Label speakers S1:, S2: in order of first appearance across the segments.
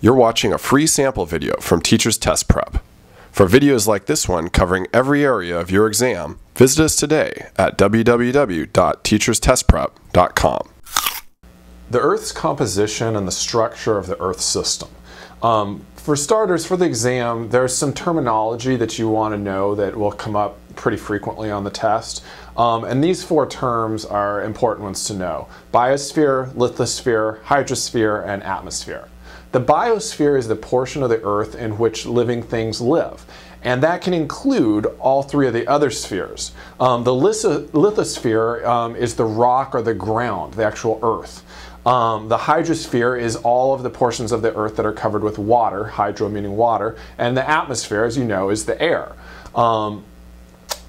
S1: You're watching a free sample video from Teacher's Test Prep. For videos like this one covering every area of your exam, visit us today at www.teacherstestprep.com.
S2: The Earth's composition and the structure of the Earth system. Um, for starters, for the exam, there's some terminology that you want to know that will come up pretty frequently on the test. Um, and these four terms are important ones to know. Biosphere, lithosphere, hydrosphere, and atmosphere. The biosphere is the portion of the Earth in which living things live. And that can include all three of the other spheres. Um, the lithosphere um, is the rock or the ground, the actual Earth. Um, the hydrosphere is all of the portions of the Earth that are covered with water, hydro meaning water, and the atmosphere, as you know, is the air. Um,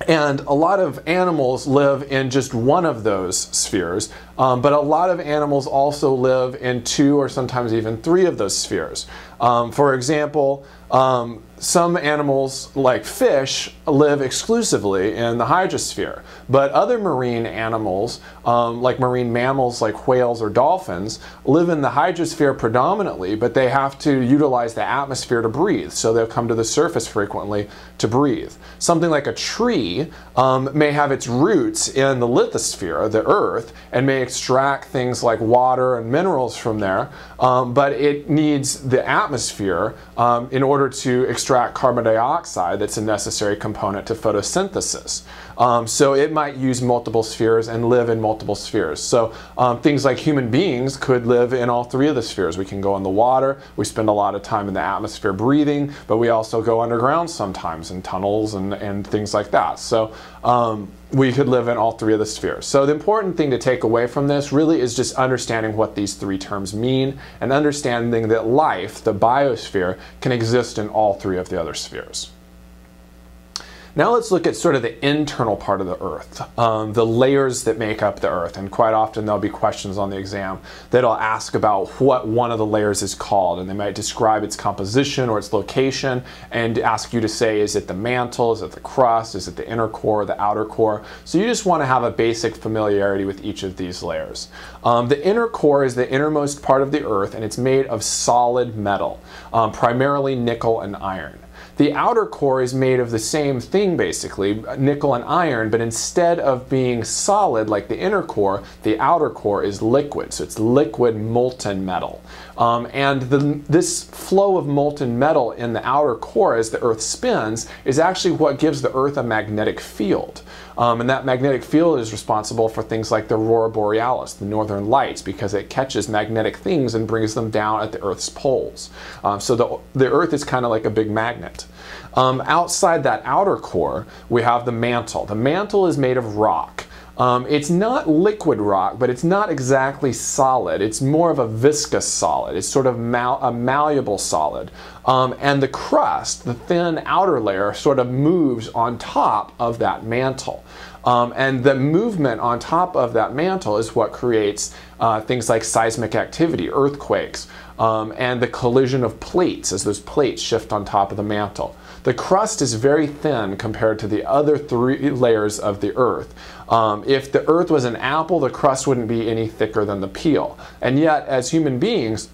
S2: and a lot of animals live in just one of those spheres, um, but a lot of animals also live in two or sometimes even three of those spheres. Um, for example, um, some animals, like fish, live exclusively in the hydrosphere, but other marine animals, um, like marine mammals like whales or dolphins, live in the hydrosphere predominantly, but they have to utilize the atmosphere to breathe, so they'll come to the surface frequently to breathe. Something like a tree um, may have its roots in the lithosphere, the earth, and may extract things like water and minerals from there, um, but it needs the atmosphere um, in order to extract carbon dioxide that's a necessary component to photosynthesis. Um, so it might use multiple spheres and live in multiple spheres. So um, things like human beings could live in all three of the spheres. We can go in the water, we spend a lot of time in the atmosphere breathing, but we also go underground sometimes in tunnels and, and things like that. So um, we could live in all three of the spheres. So the important thing to take away from this really is just understanding what these three terms mean and understanding that life, the biosphere, can exist in all three of the other spheres. Now let's look at sort of the internal part of the Earth, um, the layers that make up the Earth. And quite often there'll be questions on the exam that'll ask about what one of the layers is called. And they might describe its composition or its location and ask you to say, is it the mantle, is it the crust, is it the inner core, the outer core? So you just want to have a basic familiarity with each of these layers. Um, the inner core is the innermost part of the Earth and it's made of solid metal, um, primarily nickel and iron. The outer core is made of the same thing basically, nickel and iron, but instead of being solid like the inner core, the outer core is liquid. So it's liquid molten metal. Um, and the, this flow of molten metal in the outer core as the Earth spins is actually what gives the Earth a magnetic field. Um, and that magnetic field is responsible for things like the aurora borealis, the northern lights, because it catches magnetic things and brings them down at the Earth's poles. Um, so the, the Earth is kind of like a big magnet. Um, outside that outer core, we have the mantle. The mantle is made of rock. Um, it's not liquid rock, but it's not exactly solid. It's more of a viscous solid. It's sort of mal a malleable solid. Um, and the crust, the thin outer layer, sort of moves on top of that mantle. Um, and the movement on top of that mantle is what creates uh, things like seismic activity, earthquakes, um, and the collision of plates as those plates shift on top of the mantle. The crust is very thin compared to the other three layers of the Earth. Um, if the Earth was an apple, the crust wouldn't be any thicker than the peel. And yet, as human beings,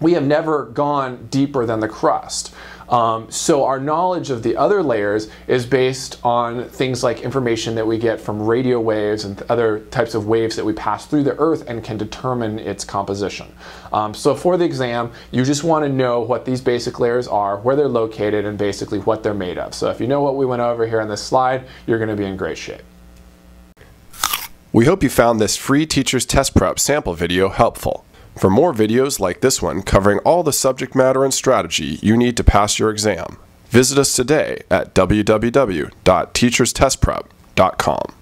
S2: we have never gone deeper than the crust. Um, so our knowledge of the other layers is based on things like information that we get from radio waves and other types of waves that we pass through the Earth and can determine its composition. Um, so for the exam, you just want to know what these basic layers are, where they're located, and basically what they're made of. So if you know what we went over here on this slide, you're going to be in great shape.
S1: We hope you found this free Teacher's Test Prep sample video helpful. For more videos like this one covering all the subject matter and strategy you need to pass your exam, visit us today at www.teacherstestprep.com.